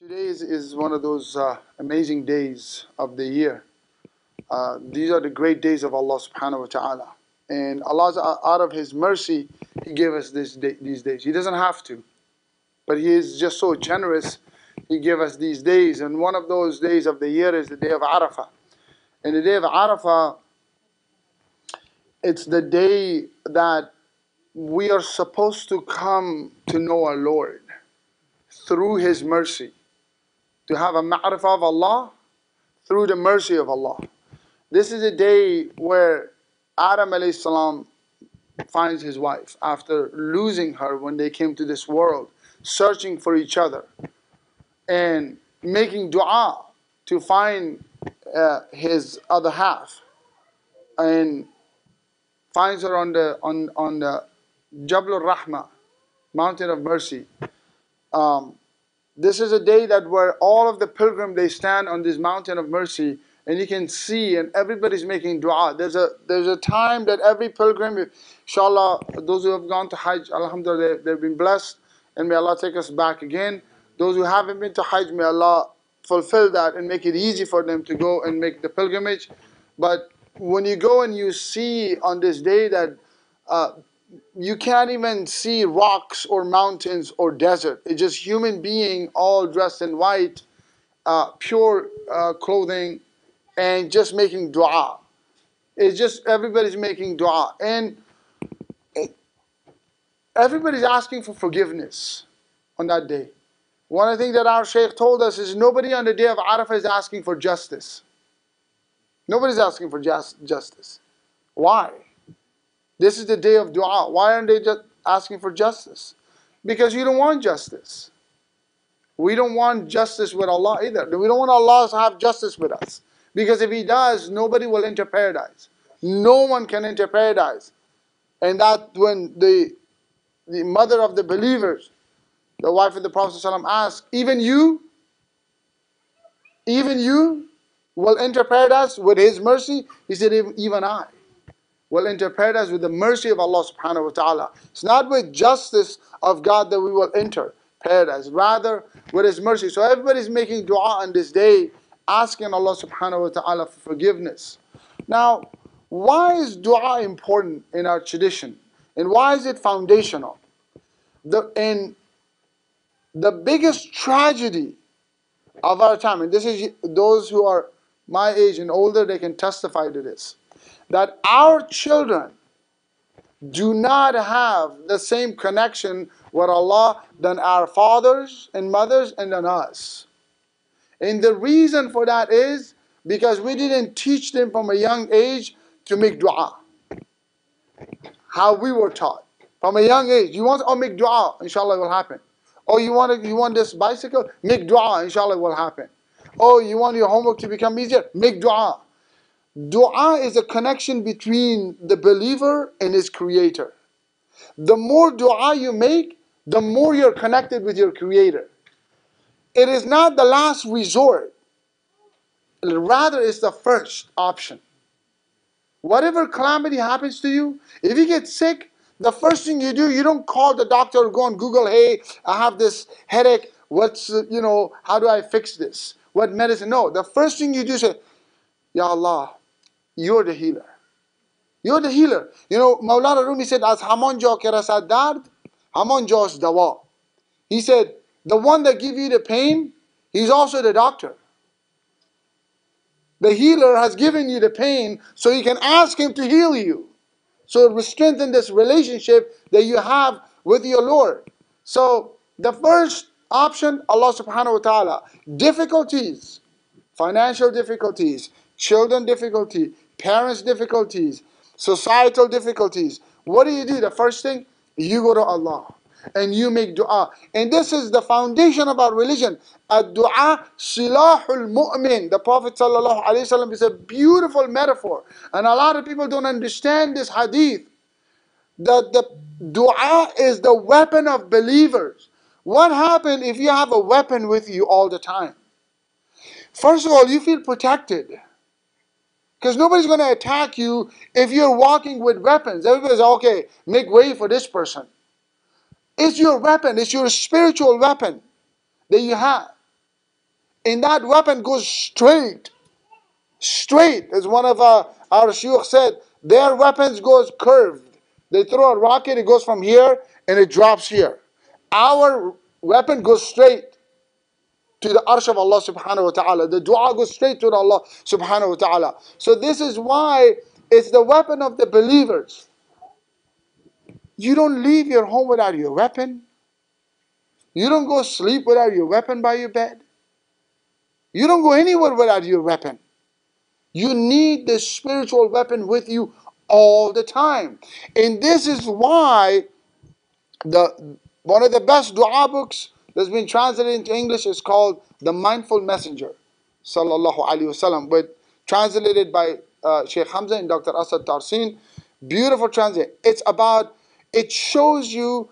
Today is, one of those uh, amazing days of the year. Uh, these are the great days of Allah subhanahu wa ta'ala. And Allah, out of His mercy, He gave us this day, these days. He doesn't have to. But He is just so generous, He gave us these days. And one of those days of the year is the day of Arafah. And the day of Arafah, it's the day that we are supposed to come to know our Lord through His mercy to have a ma'rifah of Allah through the mercy of Allah. This is a day where Adam alayhi salam finds his wife after losing her when they came to this world, searching for each other and making dua to find uh, his other half and finds her on the on on the Jabal Rahma, mountain of mercy. Um, this is a day that where all of the pilgrim they stand on this mountain of mercy and you can see and everybody's making dua. There's a there's a time that every pilgrim, inshallah, those who have gone to Hajj, alhamdulillah, they've been blessed and may Allah take us back again. Those who haven't been to Hajj, may Allah fulfill that and make it easy for them to go and make the pilgrimage. But when you go and you see on this day that uh, you can't even see rocks or mountains or desert. It's just human being all dressed in white, uh, pure uh, clothing, and just making dua. It's just everybody's making dua. And everybody's asking for forgiveness on that day. One of the things that our Shaykh told us is nobody on the day of Arafah is asking for justice. Nobody's asking for just, justice. Why? This is the day of dua. Why aren't they just asking for justice? Because you don't want justice. We don't want justice with Allah either. We don't want Allah to have justice with us. Because if He does, nobody will enter paradise. No one can enter paradise. And that when the, the mother of the believers, the wife of the Prophet ﷺ asked, even you, even you will enter paradise with His mercy? He said, even I will enter paradise with the mercy of Allah subhanahu wa ta'ala. It's not with justice of God that we will enter paradise, rather with His mercy. So everybody's making dua on this day, asking Allah subhanahu wa ta'ala for forgiveness. Now, why is dua important in our tradition? And why is it foundational? The, and the biggest tragedy of our time, and this is those who are my age and older, they can testify to this that our children do not have the same connection with Allah than our fathers and mothers and than us. And the reason for that is because we didn't teach them from a young age to make dua. How we were taught. From a young age. You want to oh, make dua, inshallah it will happen. Oh, you want you want this bicycle? Make dua, inshallah it will happen. Oh, you want your homework to become easier? Make dua. Dua is a connection between the believer and his creator. The more dua you make, the more you're connected with your creator. It is not the last resort, rather, it's the first option. Whatever calamity happens to you, if you get sick, the first thing you do, you don't call the doctor or go on Google, hey, I have this headache. What's, you know, how do I fix this? What medicine? No, the first thing you do is say, Ya Allah, you're the healer. You're the healer. You know, Maulana Rumi said, as hamon jo ke rasad dard, jo's dawa. He said, the one that give you the pain, he's also the doctor. The healer has given you the pain so you can ask him to heal you. So strengthen this relationship that you have with your Lord. So the first option, Allah subhanahu wa ta'ala. Difficulties, financial difficulties, children difficulty, parents' difficulties, societal difficulties. What do you do? The first thing, you go to Allah and you make dua. And this is the foundation of our religion. Ad-dua silahul mu'min. The Prophet ﷺ is a beautiful metaphor. And a lot of people don't understand this hadith. That the dua is the weapon of believers. What happens if you have a weapon with you all the time? First of all, you feel protected. Because nobody's going to attack you if you're walking with weapons. Everybody's okay, make way for this person. It's your weapon, it's your spiritual weapon that you have. And that weapon goes straight. Straight. As one of uh, our shuyukh said, their weapons goes curved. They throw a rocket, it goes from here and it drops here. Our weapon goes straight to the arsh of Allah subhanahu wa ta'ala. The dua goes straight to Allah subhanahu wa ta'ala. So this is why it's the weapon of the believers. You don't leave your home without your weapon. You don't go sleep without your weapon by your bed. You don't go anywhere without your weapon. You need the spiritual weapon with you all the time. And this is why the one of the best dua books that's been translated into English is called The Mindful Messenger, sallallahu alaihi wasallam, but translated by uh, Sheikh Hamza and Dr. Asad Tarsin. Beautiful translation. It's about, it shows you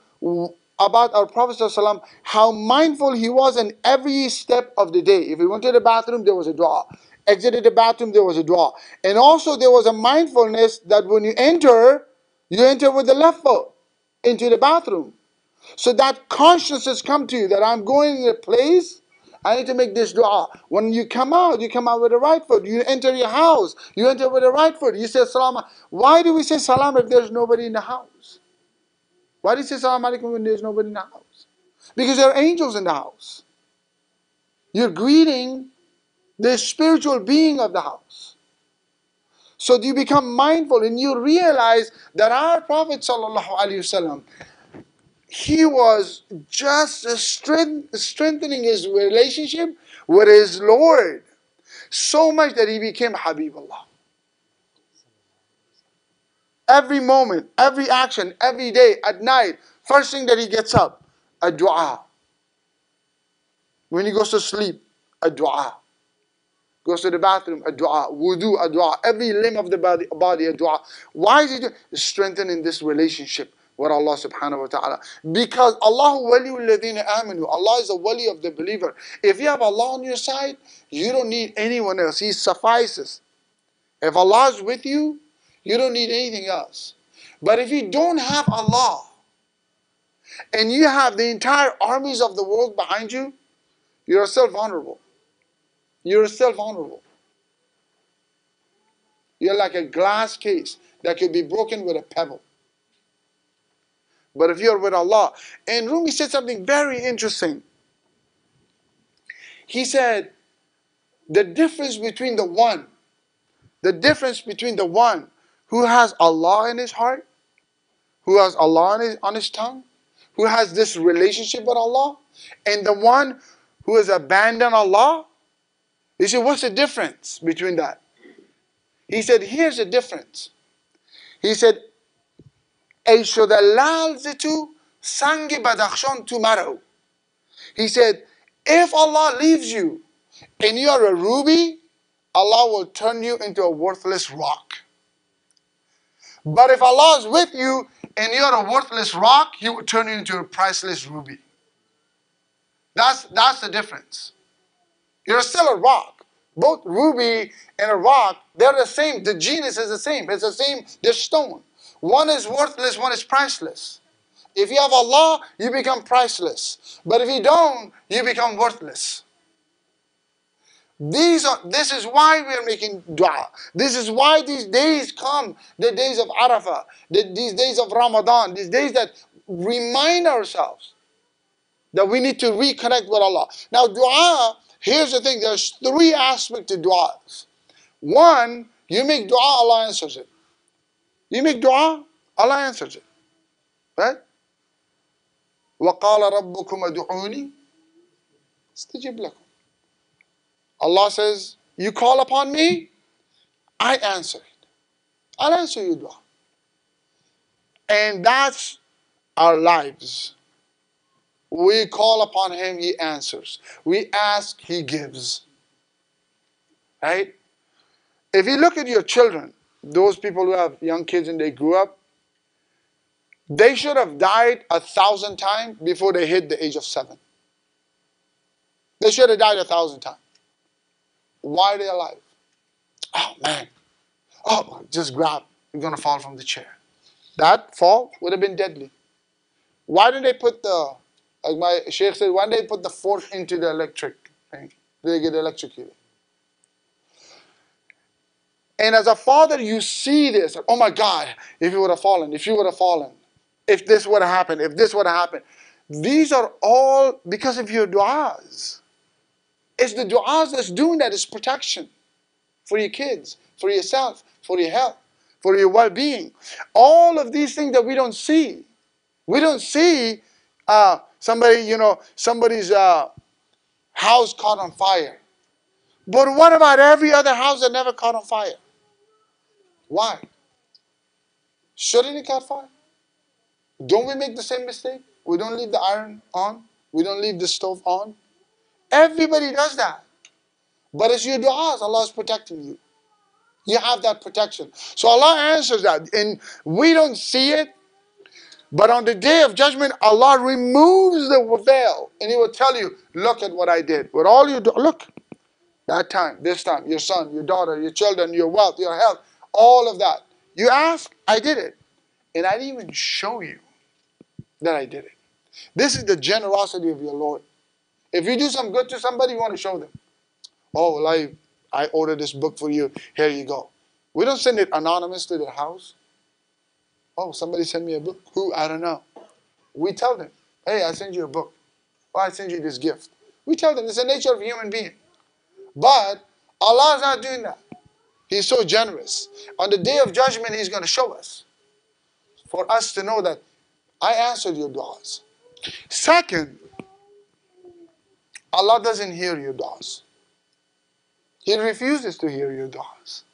about our Prophet sallam, how mindful he was in every step of the day. If he went to the bathroom, there was a dua. Exited the bathroom, there was a dua. And also there was a mindfulness that when you enter, you enter with the left foot into the bathroom. So that consciousness come to you that I'm going in a place, I need to make this dua. When you come out, you come out with the right foot. You enter your house, you enter with the right foot. You say salam. Why do we say salam if there's nobody in the house? Why do you say salam alaikum when there's nobody in the house? Because there are angels in the house. You're greeting the spiritual being of the house. So you become mindful and you realize that our Prophet ﷺ he was just strengthening his relationship with his Lord so much that he became Habibullah. Every moment, every action, every day, at night, first thing that he gets up, a dua. When he goes to sleep, a dua. Goes to the bathroom, a dua. Wudu, a dua. Every limb of the body, body a dua. Why is he doing? Strengthening this relationship with Allah subhanahu wa ta'ala. Because Allah ladina amanu. Allah is the wali of the believer. If you have Allah on your side, you don't need anyone else. He suffices. If Allah is with you, you don't need anything else. But if you don't have Allah, and you have the entire armies of the world behind you, you're still vulnerable. You're still vulnerable. You're like a glass case that could be broken with a pebble. But if you're with Allah, and Rumi said something very interesting. He said, the difference between the one, the difference between the one who has Allah in his heart, who has Allah on his, on his tongue, who has this relationship with Allah, and the one who has abandoned Allah. He said, what's the difference between that? He said, here's the difference. He said, ای شده للز تو سنگ بدخشان تو مرو He said, if Allah leaves you and you are a ruby, Allah will turn you into a worthless rock. But if Allah is with you and you're a worthless rock, He will turn you into a priceless ruby. That's, that's the difference. You're still a rock. Both ruby and a rock, they're the same. The genus is the same. It's the same, they're stone. One is worthless, one is priceless. If you have Allah, you become priceless. But if you don't, you become worthless. These are, this is why we are making dua. This is why these days come, the days of Arafah, the, these days of Ramadan, these days that remind ourselves that we need to reconnect with Allah. Now, dua, here's the thing there's three aspects to du'as. One, you make dua, Allah answers it. You make dua, Allah answers it. Right? وَقَالَ رَبُّكُمْ أَدُعُونِي اسْتَجِبْ لَكُمْ Allah says, you call upon me, I answer it. I'll answer your dua. And that's our lives. We call upon Him, He answers. We ask, He gives. Right? If you look at your children, those people who have young kids and they grew up, they should have died a thousand times before they hit the age of seven. They should have died a thousand times. Why are they alive? Oh man. Oh, just grab. You're gonna fall from the chair. That fall would have been deadly. Why did they put the like my sheikh said, why did they put the fork into the electric thing? they get electrocuted. And as a father, you see this. Oh my God, if you would have fallen, if you would have fallen, if this would have happened, if this would have happened. These are all because of your du'as. It's the du'as that's doing that, it's protection for your kids, for yourself, for your health, for your well being. All of these things that we don't see. We don't see uh, somebody, you know, somebody's uh, house caught on fire. But what about every other house that never caught on fire? Why? Shouldn't it catch fire? Don't we make the same mistake? We don't leave the iron on. We don't leave the stove on. Everybody does that. But it's your du'as. Allah is protecting you. You have that protection. So Allah answers that. And we don't see it. But on the day of judgment, Allah removes the veil. And He will tell you, look at what I did. With all you do, look. That time, this time, your son, your daughter, your children, your wealth, your health, all of that. You ask, I did it. And I didn't even show you that I did it. This is the generosity of your Lord. If you do some good to somebody, you want to show them. Oh, well, I, I ordered this book for you. Here you go. We don't send it anonymous to their house. Oh, somebody sent me a book. Who? I don't know. We tell them, hey, I sent you a book. Or I sent you this gift. We tell them it's the nature of a human being. But Allah is not doing that. He's so generous. On the day of judgment, He's going to show us. For us to know that I answered your du'as. Second, Allah doesn't hear your du'as. He refuses to hear your du'as.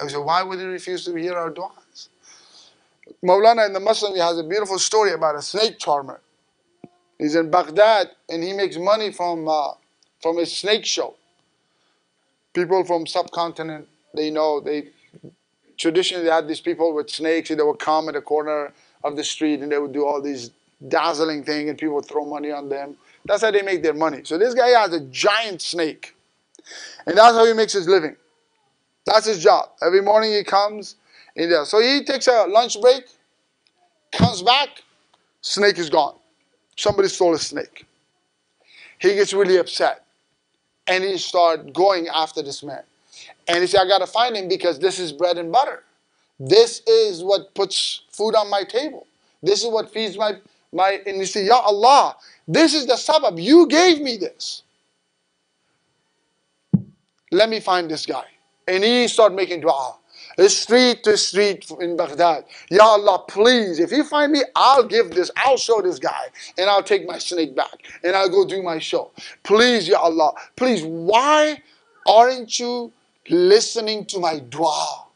I said, why would he refuse to hear our du'as? Maulana in the Masnavi he has a beautiful story about a snake charmer. He's in Baghdad and he makes money from uh, from his snake show. People from subcontinent, they know they traditionally they had these people with snakes. And they would come at the corner of the street and they would do all these dazzling thing and people would throw money on them. That's how they make their money. So this guy has a giant snake. And that's how he makes his living. That's his job. Every morning he comes in there. So he takes a lunch break, comes back, snake is gone. Somebody stole a snake. He gets really upset. And he starts going after this man. And he said, I gotta find him because this is bread and butter. This is what puts food on my table. This is what feeds my my and you say, Ya Allah, this is the sabab. You gave me this. Let me find this guy. And he started making dua. Street to street in Baghdad. Ya Allah, please, if you find me, I'll give this, I'll show this guy, and I'll take my snake back, and I'll go do my show. Please, Ya Allah, please, why aren't you listening to my dua?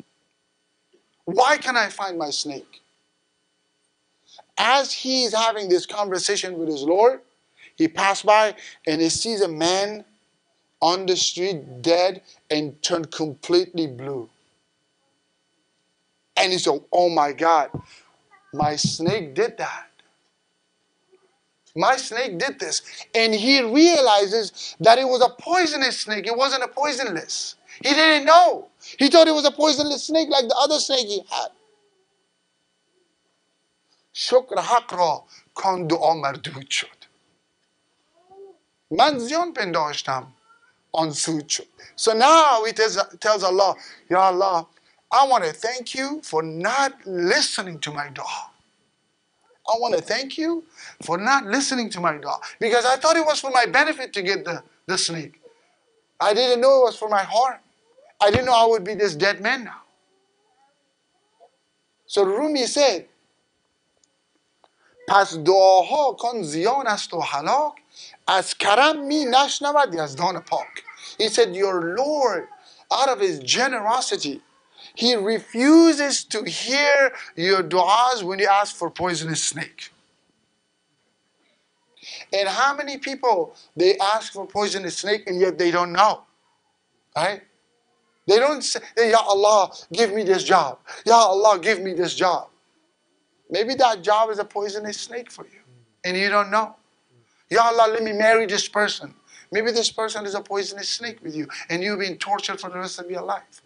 Why can I find my snake? As he is having this conversation with his Lord, he passed by and he sees a man on the street dead and turned completely blue. And he said, Oh my God, my snake did that. My snake did this. And he realizes that it was a poisonous snake, it wasn't a poisonless. He didn't know. He thought it was a poisonless snake like the other snake he had. شکر حق را کان دعا مردود شد من زیان پنداشتم آن سود شد so now he tells, tells Allah Ya Allah I want to thank you for not listening to my dua. I want to thank you for not listening to my dua because I thought it was for my benefit to get the, the snake. I didn't know it was for my harm. I didn't know I would be this dead man now. So Rumi said, پس دعاها کن زیان است و هلاک از کرم می نشنود یزدان پاک He said, your Lord, out of his generosity, he refuses to hear your du'as when you ask for poisonous snake. And how many people, they ask for poisonous snake and yet they don't know. Right? They don't say, Ya Allah, give me this job. Ya Allah, give me this job. Maybe that job is a poisonous snake for you and you don't know. Ya Allah, let me marry this person. Maybe this person is a poisonous snake with you and you've been tortured for the rest of your life.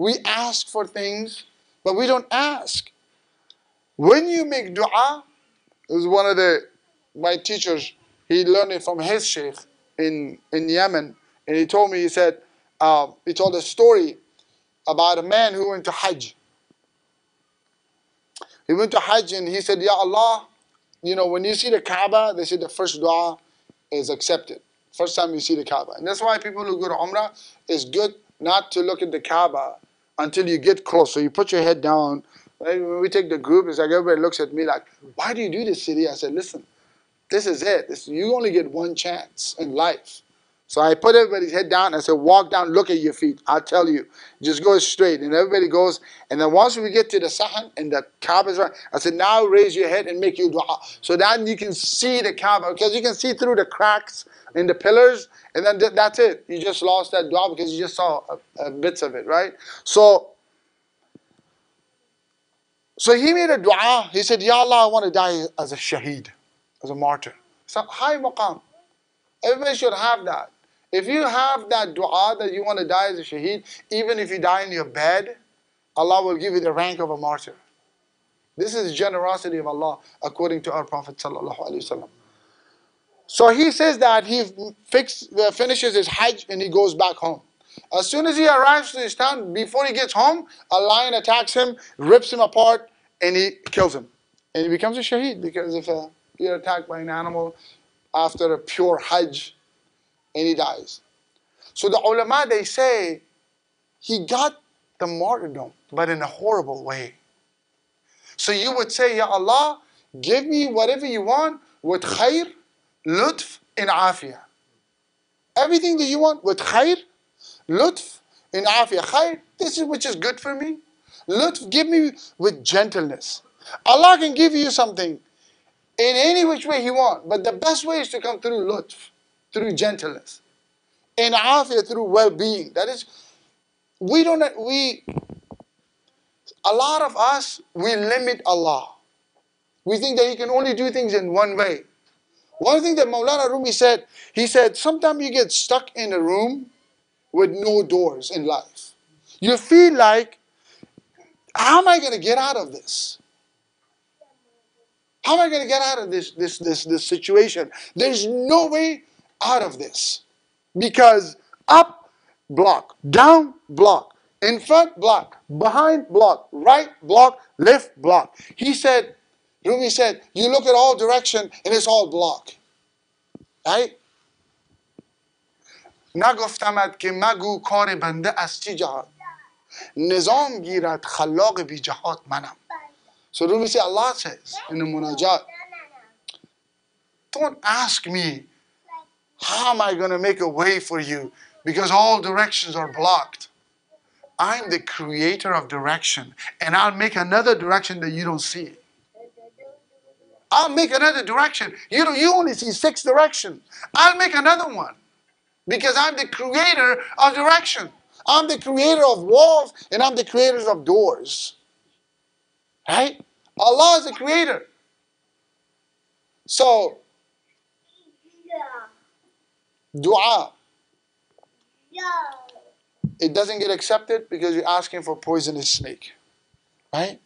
We ask for things, but we don't ask. When you make dua, was one of the my teachers, he learned it from his sheikh in, in Yemen, and he told me, he said, uh, he told a story about a man who went to Hajj. He went to Hajj and he said, Ya Allah, you know, when you see the Kaaba, they say the first dua is accepted. First time you see the Kaaba. And that's why people who go to Umrah, it's good not to look at the Kaaba until you get close. So you put your head down. When we take the group, it's like everybody looks at me like, why do you do this, Sidi? I said, listen, this is it. This, you only get one chance in life. So I put everybody's head down. I said, walk down, look at your feet. I'll tell you. Just go straight. And everybody goes. And then once we get to the Sahan and the Kaaba is right, I said, now raise your head and make your dua. So then you can see the Kaaba because you can see through the cracks in the pillars. And then th that's it. You just lost that dua because you just saw a, a bits of it, right? So, so he made a dua. He said, Ya Allah, I want to die as a shaheed, as a martyr. So high maqam. Everybody should have that. If you have that dua that you want to die as a shaheed, even if you die in your bed, Allah will give you the rank of a martyr. This is generosity of Allah according to our Prophet So he says that he fix, uh, finishes his Hajj and he goes back home. As soon as he arrives to his town, before he gets home, a lion attacks him, rips him apart, and he kills him. And he becomes a shaheed because if uh, you're attacked by an animal after a pure Hajj, and he dies. So the ulama, they say, he got the martyrdom, but in a horrible way. So you would say, Ya Allah, give me whatever you want with khair, lutf, and afiyah. Everything that you want with khair, lutf, and afiyah. Khair, this is which is good for me. Lutf, give me with gentleness. Allah can give you something in any which way He wants, but the best way is to come through lutf through gentleness. And afia through well-being. That is, we don't, we, a lot of us, we limit Allah. We think that He can only do things in one way. One thing that Maulana Rumi said, he said, sometimes you get stuck in a room with no doors in life. You feel like, how am I going to get out of this? How am I going to get out of this, this, this, this situation? There's no way out of this. Because up, block, down, block, in front, block, behind, block, right, block, left, block. He said, Rumi said, you look at all direction and it's all block. Right? نگفتمد که مگو کار بنده از چی جهات نظام گیرد خلاق بی جهات منم So Rumi said, Allah says in the munajat, don't ask me how am I going to make a way for you? Because all directions are blocked. I'm the creator of direction, and I'll make another direction that you don't see. I'll make another direction. You you only see six directions. I'll make another one because I'm the creator of direction. I'm the creator of walls, and I'm the creator of doors. Right? Allah is the creator. So Dua. It doesn't get accepted because you're asking for poisonous snake. Right?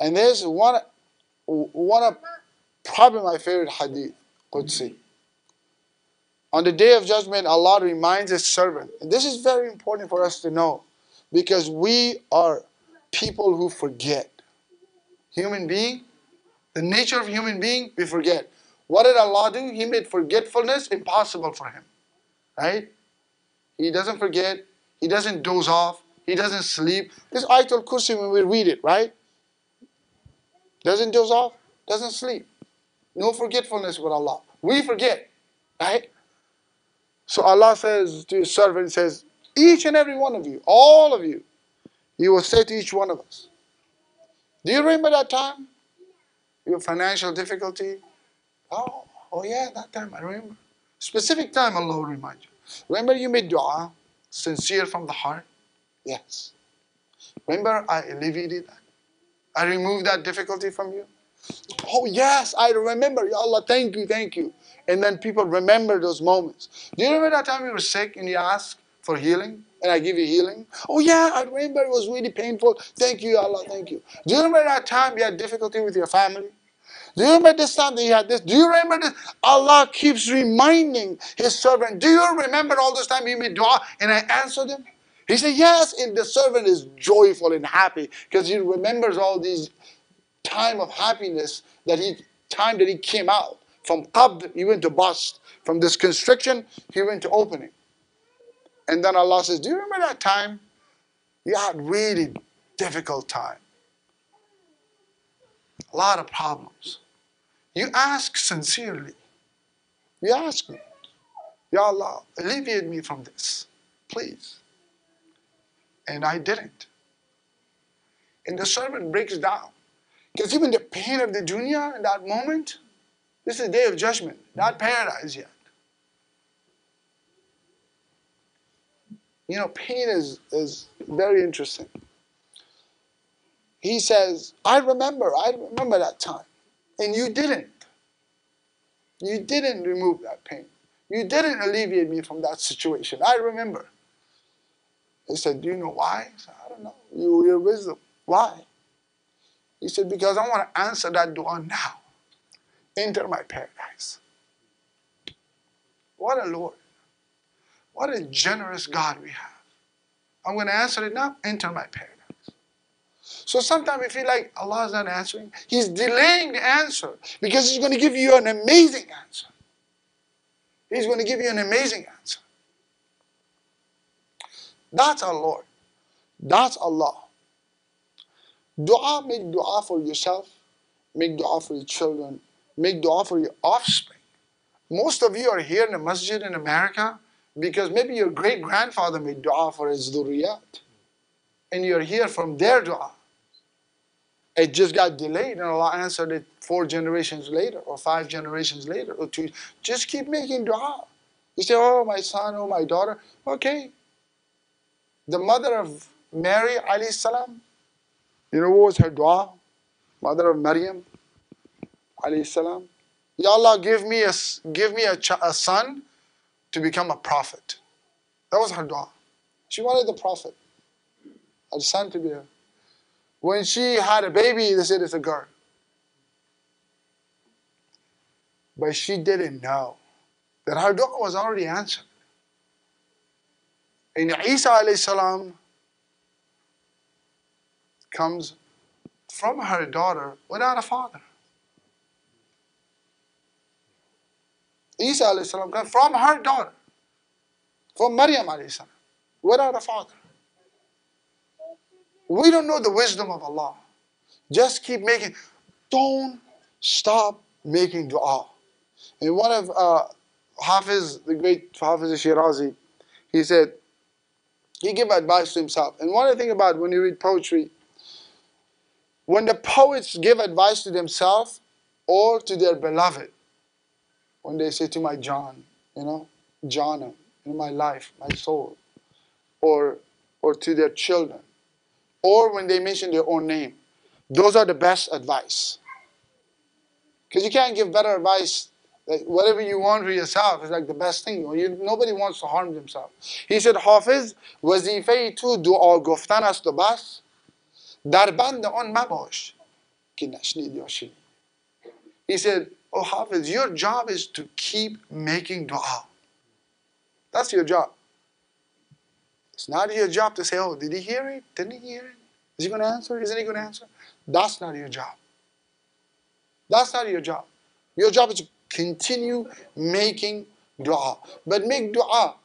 And there's one, one of probably my favorite hadith, Qudsi. On the day of judgment, Allah reminds His servant. And this is very important for us to know because we are people who forget. Human being, the nature of human being, we forget. What did Allah do? He made forgetfulness impossible for him. Right? He doesn't forget. He doesn't doze off. He doesn't sleep. This Ayatul Kursi when we read it, right? Doesn't doze off, doesn't sleep. No forgetfulness with Allah. We forget, right? So Allah says to his servant, says, each and every one of you, all of you, He will say to each one of us, Do you remember that time? Your financial difficulty, Oh, oh yeah, that time I remember. Specific time Allah will remind you. Remember you made dua, sincere from the heart? Yes. Remember I alleviated that? I removed that difficulty from you? Oh yes, I remember. Ya Allah, thank you, thank you. And then people remember those moments. Do you remember that time you were sick and you asked for healing? And I give you healing? Oh yeah, I remember it was really painful. Thank you, Allah, thank you. Do you remember that time you had difficulty with your family? Do you remember this time that you had this? Do you remember this? Allah keeps reminding His servant, Do you remember all this time you made dua and I answered him? He said, Yes, and the servant is joyful and happy because he remembers all these time of happiness that he time that he came out. From qabd, he went to bast. From this constriction, he went to opening. And then Allah says, Do you remember that time? You had really difficult time. A lot of problems. You ask sincerely. You ask me, Ya Allah, alleviate me from this, please. And I didn't. And the servant breaks down. Because even the pain of the dunya in that moment, this is a day of judgment, not paradise yet. You know, pain is, is very interesting. He says, I remember, I remember that time. And you didn't. You didn't remove that pain. You didn't alleviate me from that situation. I remember. He said, Do you know why? I said, I don't know. You, your wisdom. Why? He said, Because I want to answer that dua now. Enter my paradise. What a Lord. What a generous God we have. I'm going to answer it now. Enter my paradise. So sometimes we feel like Allah is not answering. He's delaying the answer because He's going to give you an amazing answer. He's going to give you an amazing answer. That's our Lord. That's Allah. Dua, make dua for yourself, make dua for your children, make dua for your offspring. Most of you are here in the masjid in America because maybe your great grandfather made dua for his dhurriyat. And you're here from their dua. It just got delayed and Allah answered it four generations later or five generations later or two. Just keep making dua. You say, oh, my son, oh, my daughter. Okay. The mother of Mary, alayhi salam, you know what was her dua? Mother of Maryam, alayhi salam. Ya Allah, give me a, give me a, a son to become a prophet. That was her dua. She wanted the prophet, a son to be her. When she had a baby, they said it's a girl. But she didn't know that her dua was already answered. And Isa salam comes from her daughter without a father. Isa salam comes from her daughter, from Maryam alayhi salam, without a father. We don't know the wisdom of Allah. Just keep making, don't stop making dua. And one of uh, Hafiz, the great Hafiz Shirazi, he said, he gave advice to himself. And one things about when you read poetry, when the poets give advice to themselves or to their beloved, when they say to my John, you know, John, in my life, my soul, or or to their children, or when they mention their own name, those are the best advice. Because you can't give better advice. Like whatever you want for yourself is like the best thing. You, nobody wants to harm themselves. He said, Hafiz, وظیفه تو دعا گفتن است و بس در بند آن مباش که نشنید یا شنید He said, Oh Hafiz, your job is to keep making dua. That's your job. It's not your job to say, oh, did he hear it? Didn't he hear it? Is he going to answer? Isn't he going to answer? That's not your job. That's not your job. Your job is to continue making dua. But make dua.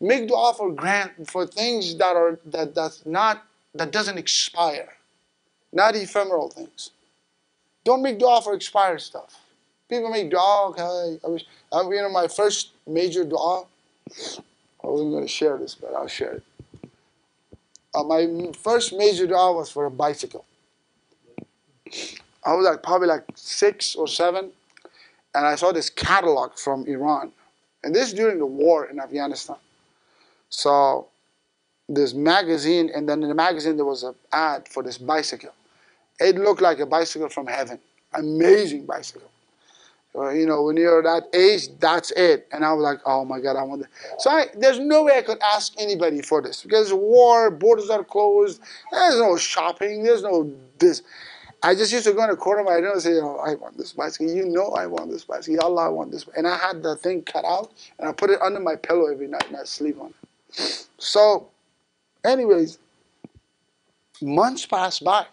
Make dua for grant for things that are that that's not that doesn't expire not ephemeral things. Don't make dua for expired stuff. People make dua, okay, I wish, I, you know, my first major dua, I wasn't going to share this, but I'll share it. Uh, my first major dua was for a bicycle. I was like probably like six or seven, and I saw this catalog from Iran. And this during the war in Afghanistan. So this magazine, and then in the magazine there was an ad for this bicycle. It looked like a bicycle from heaven. Amazing bicycle. Uh, you know, when you're that age, that's it. And I was like, oh my God, I want that. So I, there's no way I could ask anybody for this because war, borders are closed, there's no shopping, there's no this. I just used to go in a corner of my room and say, oh, I want this bicycle. You know I want this bicycle. Allah, I want this. And I had the thing cut out and I put it under my pillow every night and I sleep on it. So, anyways, months pass by.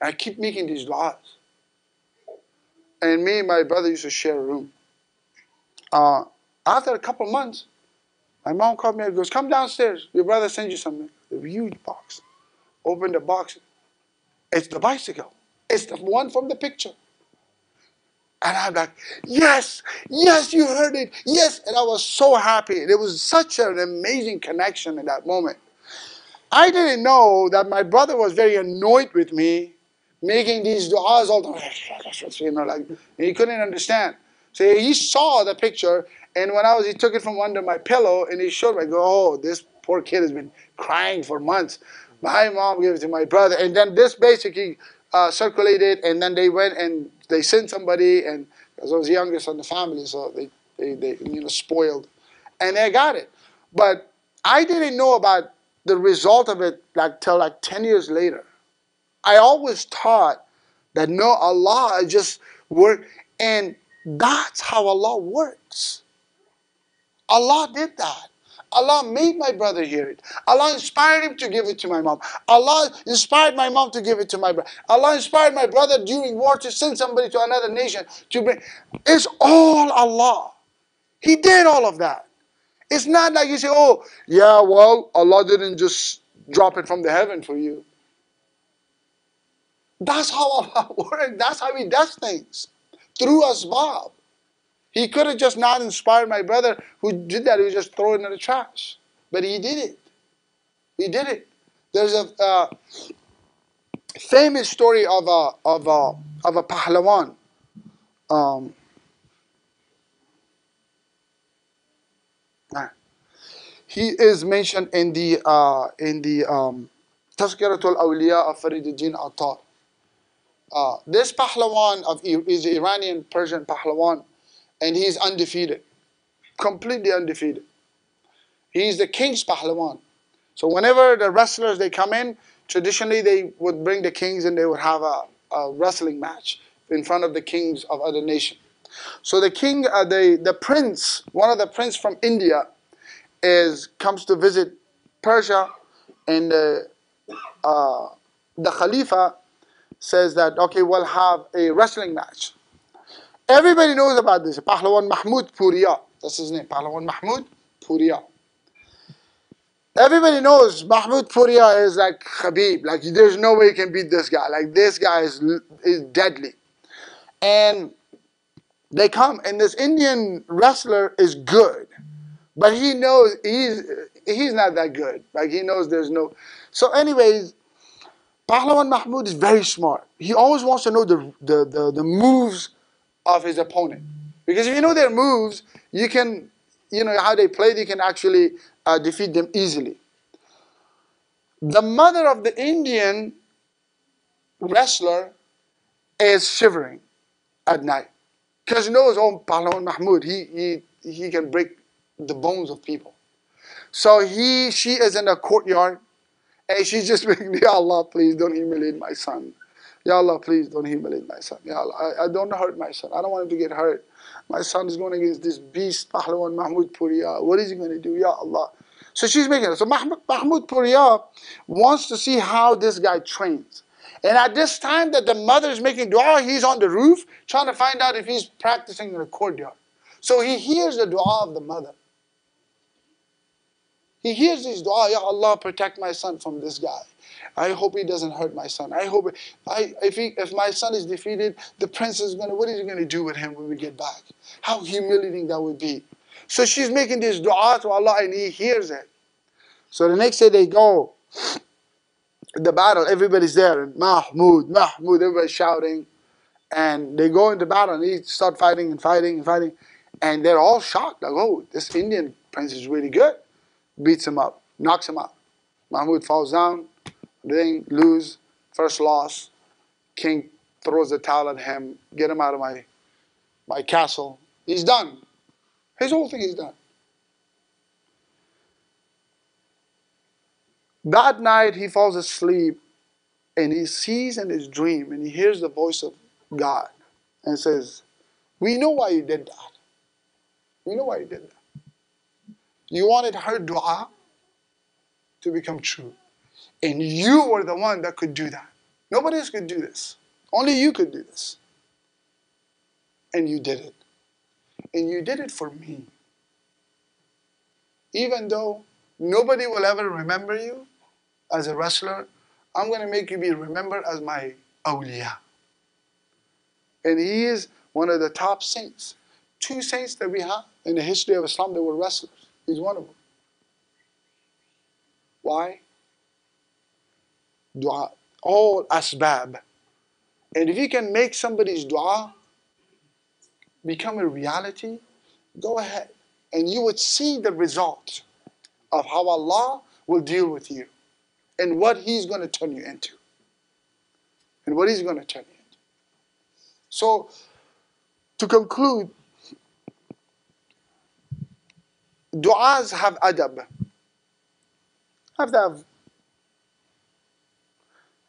I keep making these laws. And me and my brother used to share a room. Uh, after a couple months, my mom called me and goes, Come downstairs. Your brother sent you something. A huge box. Open the box. It's the bicycle. It's the one from the picture. And I'm like, yes, yes, you heard it, yes. And I was so happy. It was such an amazing connection in that moment. I didn't know that my brother was very annoyed with me making these du'as all the. You know, like, he couldn't understand. So he saw the picture, and when I was, he took it from under my pillow and he showed me, I go, oh, this poor kid has been crying for months. My mom gave it to my brother, and then this basically uh, circulated, and then they went and they sent somebody, and because I was the youngest in the family, so they, they, they you know spoiled, and they got it. But I didn't know about the result of it like till like ten years later. I always taught that no, Allah just worked, and that's how Allah works. Allah did that. Allah made my brother hear it. Allah inspired him to give it to my mom. Allah inspired my mom to give it to my brother. Allah inspired my brother during war to send somebody to another nation to bring. It's all Allah. He did all of that. It's not like you say, oh, yeah, well, Allah didn't just drop it from the heaven for you. That's how Allah works. That's how He does things. Through us, asbab. He could have just not inspired my brother who did that. He was just throw it in the trash. But he did it. He did it. There's a uh, famous story of a of a of a pahlawan. Um, he is mentioned in the uh, in the um, Tazkiratul Awliya of Fariduddin Attar. Uh, this pahlawan of is Iranian Persian pahlawan and he's undefeated, completely undefeated. He's the king's pahlawan. So whenever the wrestlers they come in, traditionally they would bring the kings and they would have a, a wrestling match in front of the kings of other nations. So the king, uh, the the prince, one of the prince from India, is comes to visit Persia, and the uh, the Khalifa says that okay, we'll have a wrestling match. Everybody knows about this. Pahlawan Mahmud Puria. That's his name. Pahlawan Mahmud Puria. Everybody knows Mahmud Puria is like Khabib. Like there's no way he can beat this guy. Like this guy is, is deadly. And they come and this Indian wrestler is good. But he knows he's he's not that good. Like he knows there's no so anyways, Pahlawan Mahmud is very smart. He always wants to know the the, the, the moves of his opponent. Because if you know their moves, you can, you know, how they play, you can actually uh, defeat them easily. The mother of the Indian wrestler is shivering at night. Because he knows, oh, Pahlawan Mahmud, he, he, he can break the bones of people. So he, she is in a courtyard and she's just begging, Ya Allah, please don't humiliate my son. Ya Allah, please don't humiliate my son. Ya Allah, I, I don't hurt my son. I don't want him to get hurt. My son is going against this beast, Pahlawan Mahmud Puria. What is he going to do? Ya Allah. So she's making it. So Mahmud, Mahmud Puria wants to see how this guy trains. And at this time that the mother is making dua, he's on the roof trying to find out if he's practicing in the courtyard. So he hears the dua of the mother. He hears his dua, Ya Allah, protect my son from this guy. I hope he doesn't hurt my son. I hope I, if, he, if my son is defeated, the prince is going to, what is he going to do with him when we get back? How humiliating that would be. So she's making this dua to Allah and he hears it. So the next day they go, the battle, everybody's there. And Mahmud, Mahmud, everybody's shouting. And they go into battle and they start fighting and fighting and fighting. And they're all shocked. Like, oh, this Indian prince is really good. Beats him up, knocks him out. Mahmud falls down, they lose, first loss. King throws the towel at him, get him out of my, my castle. He's done. His whole thing is done. That night he falls asleep and he sees in his dream and he hears the voice of God and says, We know why you did that. We know why you did that. You wanted her dua to become true. And you were the one that could do that. Nobody else could do this. Only you could do this. And you did it. And you did it for me. Even though nobody will ever remember you as a wrestler, I'm going to make you be remembered as my awliya. And he is one of the top saints. Two saints that we have in the history of Islam that were wrestlers. He's one of them. Why? Dua. All asbab. And if you can make somebody's dua become a reality, go ahead. And you would see the result of how Allah will deal with you and what He's going to turn you into. And what He's going to turn you into. So, to conclude, du'as have adab. Have to have.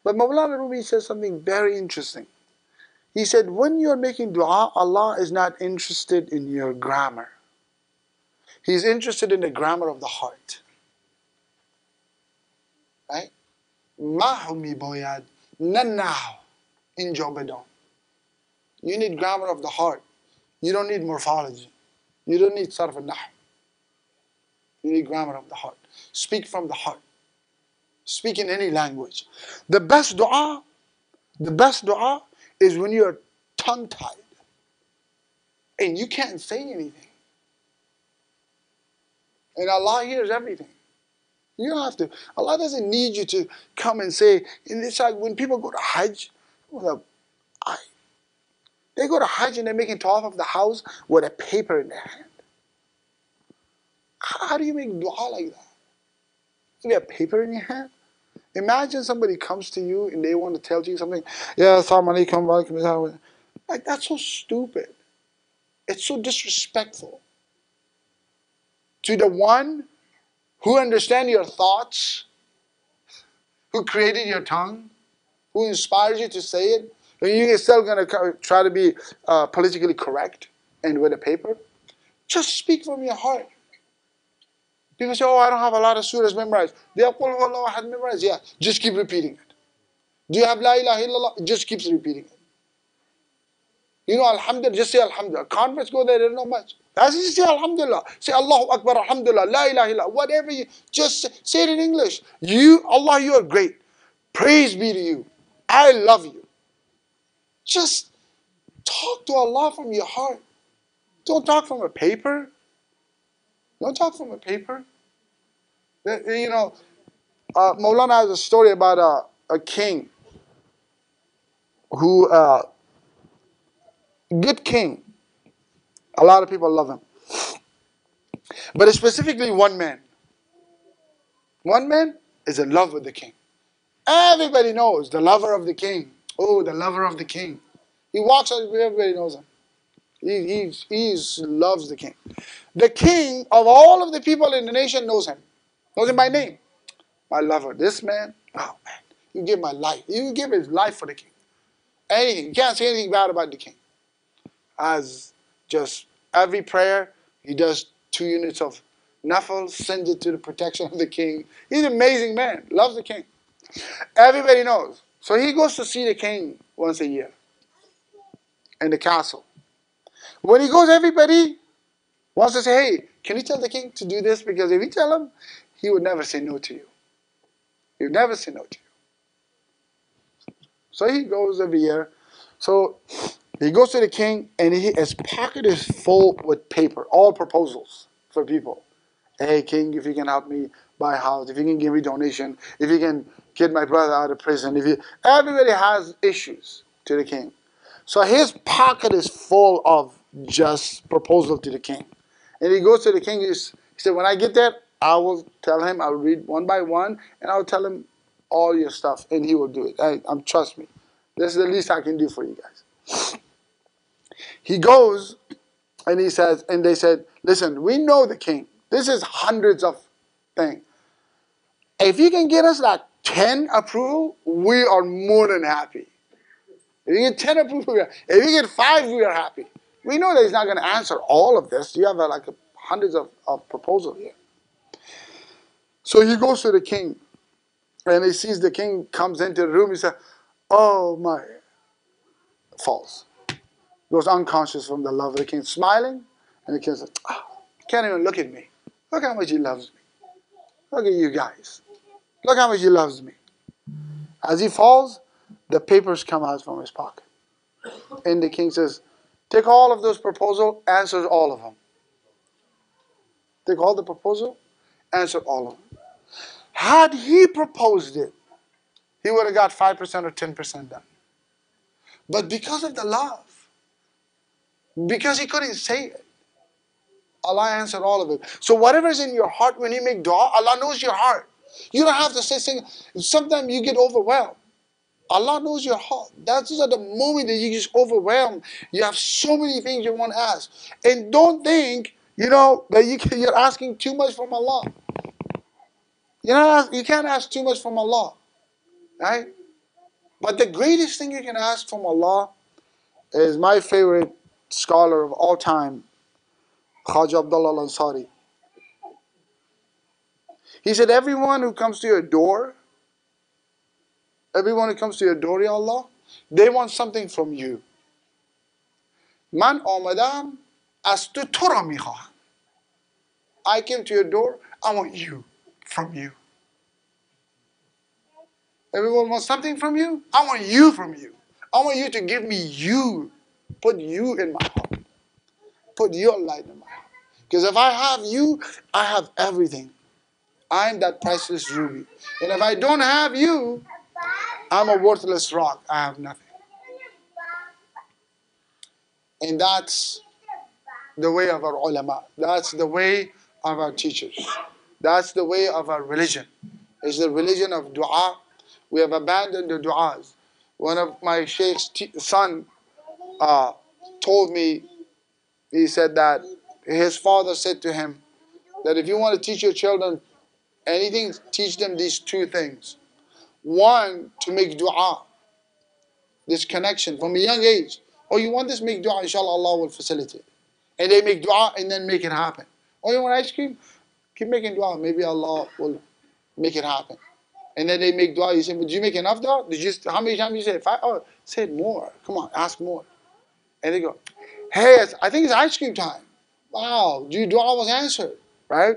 But Mawlana Rumi says something very interesting. He said, when you're making dua, Allah is not interested in your grammar. He's interested in the grammar of the heart. Right? Mahumi boyad nanaw in Jobadon. You need grammar of the heart. You don't need morphology. You don't need sarf al You need grammar of the heart. Speak from the heart. Speak in any language. The best dua, the best dua is when you're tongue tied and you can't say anything. And Allah hears everything. You don't have to. Allah doesn't need you to come and say, and it's like when people go to Hajj, well, I, they go to Hajj and they're making tawaf of the house with a paper in their hand. How do you make dua like that? You have paper in your hand? Imagine somebody comes to you and they want to tell you something. Yeah, assalamu alaikum, Like, that's so stupid. It's so disrespectful. To the one who understands your thoughts, who created your tongue, who inspires you to say it, and you're still going to try to be uh, politically correct and with a paper. Just speak from your heart. People say, oh, I don't have a lot of surahs memorized. They have Qul Allah had memorized. Yeah, just keep repeating it. Do you have La ilaha illallah? Just keep repeating it. You know, Alhamdulillah, just say Alhamdulillah. Conference go there, they don't know much. You say Alhamdulillah. Say Allahu Akbar, Alhamdulillah, La ilaha illallah. Whatever you, just say it in English. You, Allah, you are great. Praise be to you. I love you. Just talk to Allah from your heart. Don't talk from a paper. Don't talk from a paper. You know, uh, Maulana has a story about a, a king who, uh, good king. A lot of people love him. But specifically one man. One man is in love with the king. Everybody knows the lover of the king. Oh, the lover of the king. He walks out, everybody knows him. He, he, he loves the king. The king of all of the people in the nation knows him. Knows him by name. My lover, this man, oh man, you give my life. You give his life for the king. Anything. You can't say anything bad about the king. As just every prayer, he does two units of nafil, sends it to the protection of the king. He's an amazing man. Loves the king. Everybody knows. So he goes to see the king once a year in the castle. When he goes, everybody wants to say, hey, can you tell the king to do this? Because if you tell him, he would never say no to you. He would never say no to you. So he goes every year. So he goes to the king, and he, his pocket is full with paper, all proposals for people. Hey, king, if you can help me buy a house, if you can give me donation, if you can get my brother out of prison, if you, everybody has issues to the king. So his pocket is full of just proposal to the king. And he goes to the king, he said, when I get there, I will tell him, I'll read one by one, and I'll tell him all your stuff, and he will do it. I, I'm, um, trust me. This is the least I can do for you guys. He goes, and he says, and they said, listen, we know the king. This is hundreds of things. If you can get us like 10 approval, we are more than happy. If you get 10 approval, if you get 5, we are happy. We know that he's not going to answer all of this. You have like hundreds of, of proposals here. So he goes to the king and he sees the king comes into the room. He says, Oh my. False. Goes unconscious from the love of the king, smiling. And the king says, oh, Can't even look at me. Look how much he loves me. Look at you guys. Look how much he loves me. As he falls, the papers come out from his pocket. And the king says, Take all of those proposals, answer all of them. Take all the proposal, answer all of them. Had he proposed it, he would have got 5% or 10% done. But because of the love, because he couldn't say it, Allah answered all of it. So whatever is in your heart when you make dua, Allah knows your heart. You don't have to say things. Sometimes you get overwhelmed. Allah knows your heart. That's just at the moment that you just overwhelmed. You have so many things you want to ask. And don't think, you know, that you can, you're asking too much from Allah. You know, you can't ask too much from Allah. Right? But the greatest thing you can ask from Allah is my favorite scholar of all time, Khaja Abdullah Ansari. He said, Everyone who comes to your door, everyone who comes to your door, Ya Allah, they want something from you. Man آمدم از تو تو را I came to your door, I want you from you. Everyone wants something from you? I want you from you. I want you to give me you. Put you in my heart. Put your light in my heart. Because if I have you, I have everything. I'm that priceless ruby. And if I don't have you, I'm a worthless rock. I have nothing. And that's the way of our ulama. That's the way of our teachers. That's the way of our religion. It's the religion of dua we have abandoned the du'as. One of my sheikh's son uh, told me, he said that his father said to him that if you want to teach your children anything, teach them these two things. One, to make dua, this connection from a young age. Oh, you want this, make dua, inshallah, Allah will facilitate. And they make dua and then make it happen. Oh, you want ice cream? Keep making dua, maybe Allah will make it happen. And then they make dua. You say, but did you make enough dua? Did you, how many times you say Five? Oh, say more. Come on, ask more. And they go, hey, I think it's ice cream time. Wow, your dua was answered, right?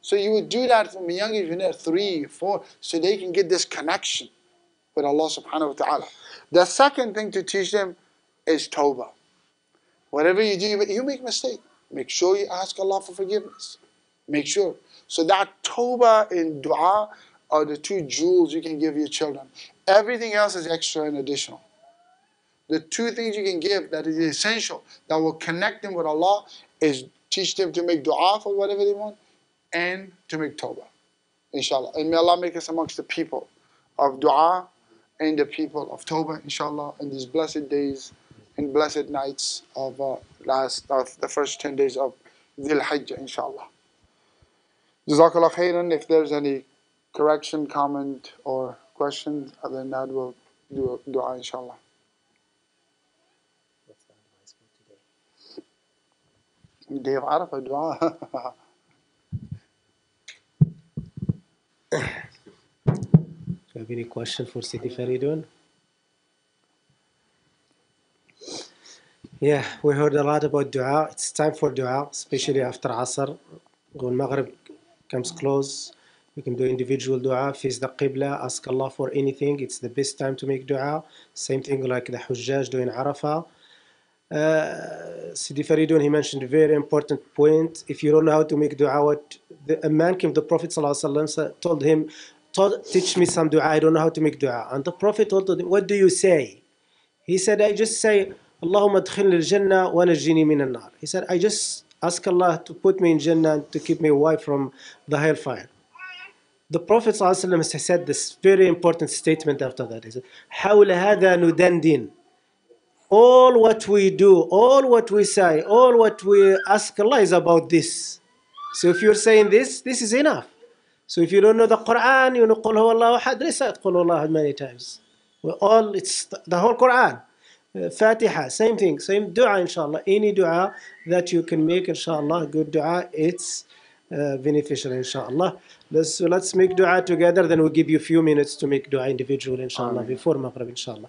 So you would do that from a young age, when they're three, four, so they can get this connection with Allah subhanahu wa ta'ala. The second thing to teach them is tawbah. Whatever you do, you make mistake. Make sure you ask Allah for forgiveness. Make sure. So that tawbah and dua are the two jewels you can give your children. Everything else is extra and additional. The two things you can give that is essential, that will connect them with Allah, is teach them to make dua for whatever they want and to make tawbah. Inshallah. And may Allah make us amongst the people of dua and the people of tawbah, inshallah, in these blessed days and blessed nights of uh, last of the first 10 days of Dhul Hijjah, inshallah. Jazakallah khairan. If there's any correction, comment, or question, uh, other than that, we'll do a dua, inshallah. What's the advice for today? Day of Arafah, dua. Do you have any question for Sidi Feraidoon? Yeah, we heard a lot about dua. It's time for dua, especially after Asr. When Maghrib comes close, we can do individual dua, face the Qibla, ask Allah for anything. It's the best time to make dua. Same thing like the Hujjaj doing Arafah. Uh, Sidi Feraidoon, he mentioned a very important point. If you don't know how to make dua, what the, a man came the Prophet told him, teach me some dua, I don't know how to make dua. And the Prophet told him, what do you say? He said, I just say, Allahumma adkhilni al-jannah wa najjini min al-nar. He said, I just ask Allah to put me in Jannah and to keep me away from the hellfire. The Prophet ﷺ said this very important statement after that. He said, حول هذا ندندن. All what we do, all what we say, all what we ask Allah is about this. So if you're saying this, this is enough. So if you don't know the Quran, you know قل هو الله أحد, recite قل هو الله أحد many times. We all, it's the whole Quran. Fatiha, same thing, same dua inshallah. Any dua that you can make inshallah, good dua, it's uh, beneficial inshallah. Let's, so let's make dua together, then we'll give you a few minutes to make dua individual inshallah Amen. before Maghrib inshallah.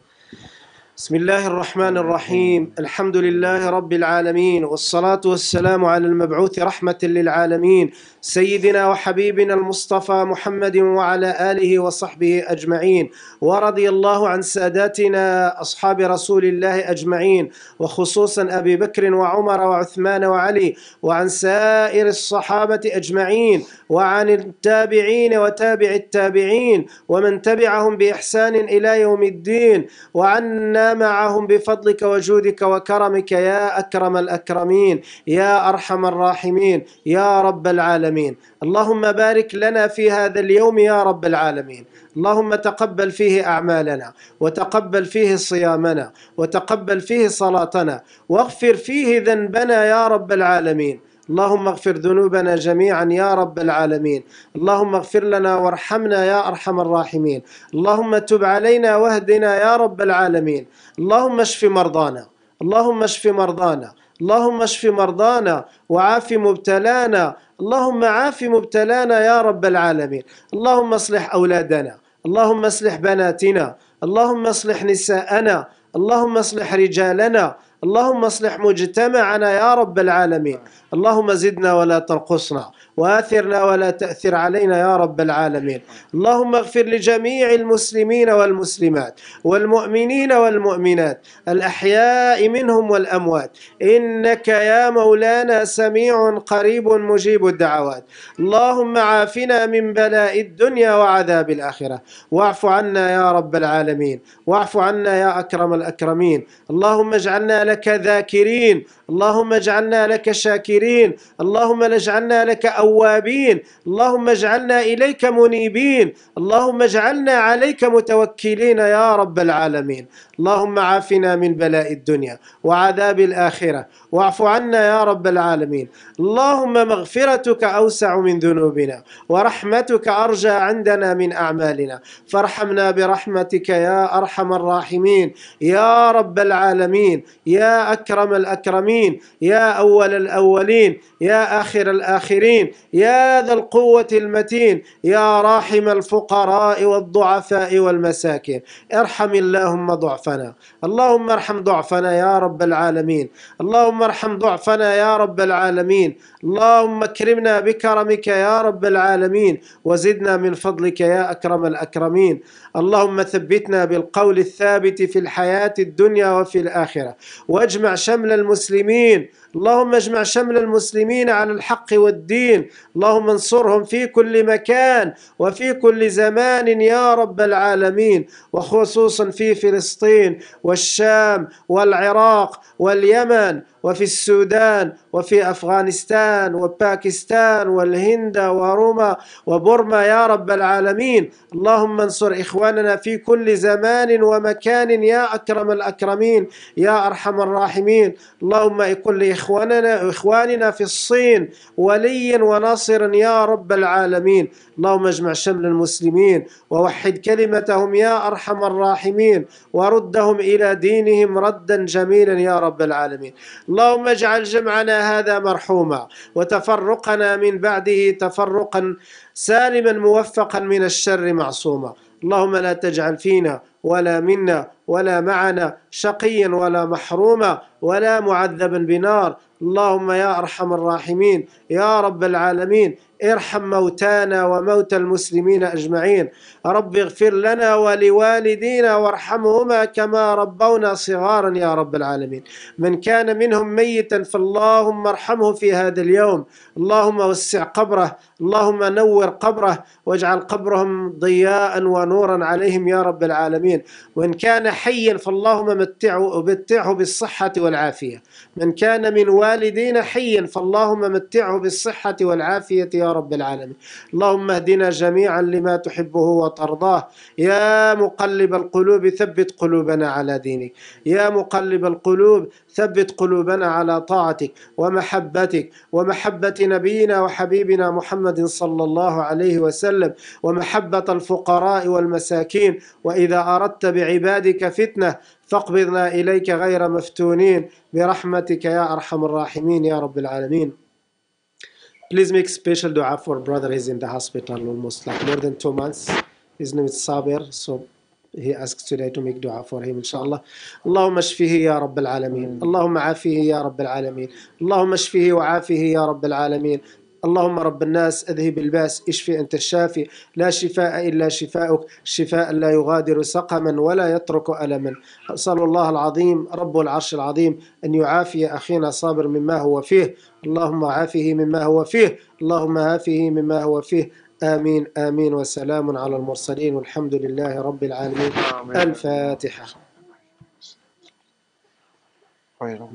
بسم الله الرحمن الرحيم الحمد لله رب العالمين والصلاة والسلام على المبعوث رحمة للعالمين سيدنا وحبيبنا المصطفى محمد وعلى آله وصحبه أجمعين ورضي الله عن ساداتنا أصحاب رسول الله أجمعين وخصوصا أبي بكر وعمر وعثمان وعلي وعن سائر الصحابة أجمعين وعن التابعين وتابع التابعين ومن تبعهم بإحسان إلى يوم الدين وعنا معهم بفضلك وجودك وكرمك يا أكرم الأكرمين يا أرحم الراحمين يا رب العالمين. اللهم بارك لنا في هذا اليوم يا رب العالمين. اللهم تقبل فيه أعمالنا وتقبل فيه صيامنا وتقبل فيه صلاتنا واغفر فيه ذنبنا يا رب العالمين. اللهم اغفر ذنوبنا جميعا يا رب العالمين. اللهم اغفر لنا وارحمنا يا أرحم الراحمين. اللهم تب علينا واهدنا يا رب العالمين. اللهم اشف مرضانا. اللهم اشف مرضانا. اللهم اشف مرضانا وعاف مبتلانا. اللهم عاف مبتلانا يا رب العالمين. اللهم اصلح أولادنا. اللهم اصلح بناتنا. اللهم اصلح نساءنا. اللهم اصلح رجالنا. اللهم اصلح مجتمعنا يا رب العالمين. اللهم زدنا ولا تنقصنا. واثرنا ولا تأثر علينا يا رب العالمين. اللهم اغفر لجميع المسلمين والمسلمات والمؤمنين والمؤمنات الأحياء منهم والأموات. إنك يا مولانا سميع قريب مجيب الدعوات. اللهم عافنا من بلاء الدنيا وعذاب الآخرة. واعف عنا يا رب العالمين. واعف عنا يا أكرم الأكرمين. اللهم اجعلنا لك ذاكرين. اللهم اجعلنا لك شاكرين. اللهم اجعلنا لك اوابين اللهم اجعلنا إليك منيبين. اللهم اجعلنا عليك متوكلين يا رب العالمين. اللهم عافنا من بلاء الدنيا وعذاب الآخرة. واعف عنا يا رب العالمين. اللهم مغفرتك أوسع من ذنوبنا ورحمتك أرجى عندنا من أعمالنا. فارحمنا برحمتك يا أرحم الراحمين يا رب العالمين يا أكرم الأكرمين يا أول الأولين يا آخر الآخرين يا ذا القوة المتين يا راحم الفقراء والضعفاء والمساكين. ارحم اللهم ضعفنا. اللهم ارحم ضعفنا يا رب العالمين. اللهم ارحم ضعفنا يا رب العالمين. اللهم اكرمنا بكرمك يا رب العالمين وزدنا من فضلك يا أكرم الأكرمين. اللهم ثبتنا بالقول الثابت في الحياة الدنيا وفي الآخرة. واجمع شمل المسلمين. اللهم اجمع شمل المسلمين على الحق والدين. اللهم انصرهم في كل مكان وفي كل زمان يا رب العالمين. وخصوصا في فلسطين والشام والعراق واليمن وفي السودان وفي أفغانستان وباكستان والهند وروما وبرما يا رب العالمين. اللهم انصر إخواننا في كل زمان ومكان يا أكرم الأكرمين يا أرحم الراحمين. اللهم كن لإخواننا إخواننا في الصين وليا وناصرا يا رب العالمين. اللهم اجمع شمل المسلمين ووحد كلمتهم يا أرحم الراحمين. وردهم إلى دينهم ردا جميلا يا رب العالمين. اللهم اجعل جمعنا هذا مرحوما وتفرقنا من بعده تفرقا سالما موفقا من الشر معصوما. اللهم لا تجعل فينا ولا منا ولا معنا شقيا ولا محروما ولا معذبا بنار. اللهم يا أرحم الراحمين يا رب العالمين ارحم موتانا وموتى المسلمين أجمعين. رب اغفر لنا ولوالدينا وارحمهما كما ربونا صغارا يا رب العالمين. من كان منهم ميتا فاللهم ارحمه في هذا اليوم. اللهم وسع قبره اللهم نور قبره واجعل قبرهم ضياء ونورا عليهم يا رب العالمين. وإن كان حيا فاللهم متعه متعه بالصحة والعافية. من كان من والدينا حيا فاللهم متعه بالصحة والعافية يا رب العالمين. اللهم اهدنا جميعا لما تحبه وترضاه. يا مقلب القلوب ثبت قلوبنا على دينك. يا مقلب القلوب ثبت قلوبنا على طاعتك ومحبتك ومحبة نبينا وحبيبنا محمد صلى الله عليه وسلم ومحبة الفقراء والمساكين. وإذا أردت بعبادك فتنة فاقبضنا إليك غير مفتونين. برحمتك يا أرحم الراحمين يا رب العالمين. Please make special dua for brother. He's in the hospital almost like more than two months. His name is Sabir. So he asks today to make dua for him inshallah. اللهم اشفه يا رب العالمين. اللهم عافيه يا رب العالمين. اللهم اشفه وعافيه يا رب العالمين. اللهم رب الناس اذهب الباس اشفي انت الشافي. لا شفاء إلا شفاؤك. شفاء لا يغادر سقما ولا يترك ألما. أسأل الله العظيم رب العرش العظيم أن يعافي أخينا صابر مما هو فيه. اللهم عافه مما هو فيه. اللهم عافه مما هو فيه. آمين آمين وسلام على المرسلين. والحمد لله رب العالمين. آمين. الفاتحة. خير.